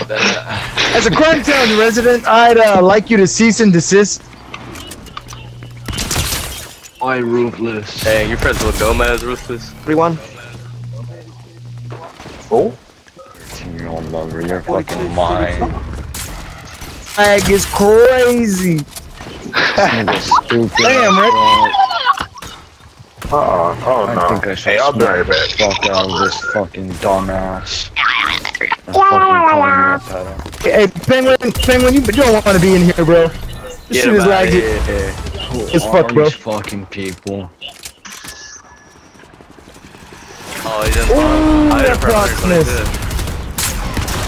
do. As a Crime Town resident, I'd uh, like you to cease and desist. Why ruthless? Hey, you're friends with Gomez, ruthless. 3 1. Oh? You're lover, you're fucking mine. Flag is crazy. Nigga stupid. Damn, Rick. Uh oh, oh I no. think I should hey, I'll be right back. fuck out of this fucking dumbass. I'm fucking calling you a pedo. Hey, Penguin, Penguin, you, you don't want to be in here, bro. This Get shit is laggy. It's are fuck, bro. these fucking people? Oh, he didn't Ooh, I that didn't proxness.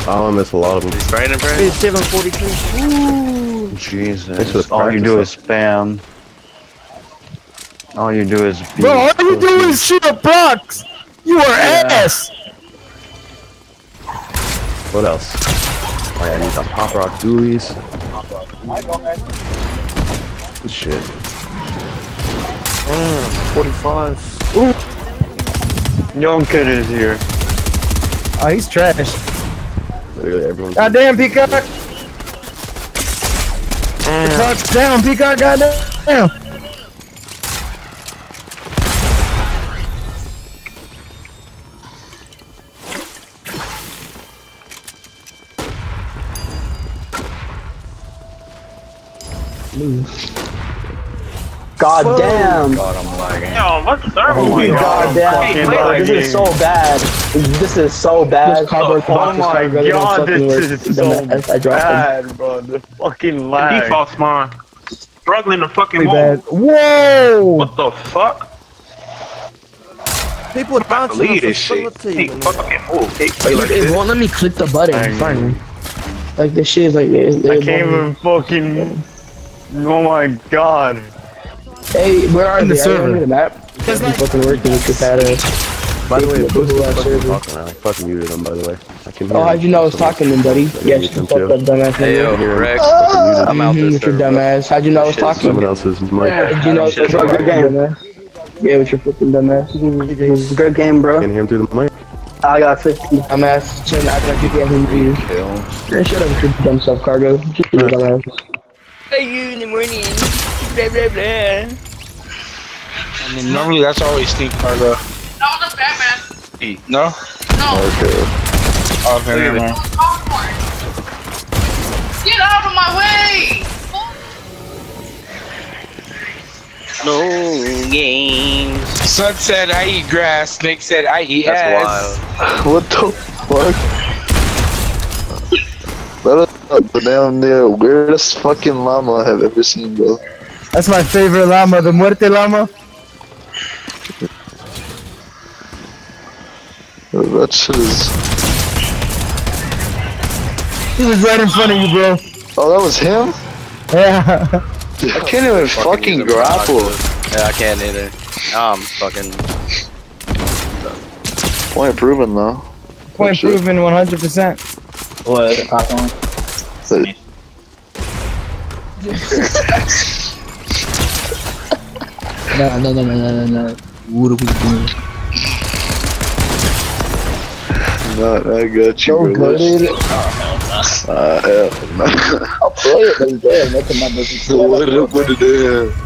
I don't miss a lot of them. He's spraying him, Brad? It's 743. Ooh. This Jesus. was All you do is spam. All you do is be Bro, all you do is shoot a box. You are ass. What else? Oh yeah, I need some pop rock dualies. Good shit. Mm, 45. Young kid is here. Oh, he's trash. Literally everyone. Goddamn, Peacock. Mm. Peacock's down, Peacock, goddamn. God damn. God, I'm lagging. Yo, what the third Oh my? God, God damn. fucking Bro, this is so bad. This is so bad. This cardboard Oh is my probably better than god, this is so I dropped him. bad, bro. The fucking lag. Default spawn. Struggling to fucking Pretty move. bad. Whoa. What the fuck? People bouncing Believe off the this shit. Hey, fucking move. Hey, play It, like it this. won't let me click the button. Dang. Finally. Like this shit is like. It, I can't won't- even fucking. Oh my god. Hey, where are In they? the Are they server. on the map? It's You like- fucking working with your fat. By the way, Hey, Boost who is else fucking server? talking. I fucking muted him. By the way, I can hear Oh, how'd you know I was talking to him, buddy? Yeah, you shut the fuck up, dumbass. Hey, yo, Rex. Ah! Fucking I'm out this with your server. dumbass. How'd you know I was talking? Someone else's mic. How'd you know I was Shit, talking? good Yeah, with your fucking dumbass. Good game, bro. Can hear him through the mic. I got 50. Dumbass. Shouldn't act like you can't hear me. Kill. Yeah, shut up with your dumb stuff, cargo. Just you dumbass. You in the morning. Blah blah blah. I mean, normally that's always sneak cargo. That was a Batman. No? No. Oh, okay. Oh, okay, never mind. Get out of my way! No games. Sun said I eat grass. Snake said I eat That's ass. wild. What the fuck? That is the damn near weirdest fucking llama I have ever seen, bro. That's my favorite llama, the Muerte llama. That shit is. He was right in front of you, bro. Oh, that was him? Yeah. I can't even fucking use a grapple. Yeah, I can't either. I'm fucking. Point proven though. Point proven 100%. What? No, no, no, no, no, no, no. What are we doing? No, I got you, bro. good. Uh, hell no. I'll play it, but yeah, that's business. What up with the damn?